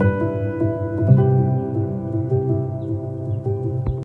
you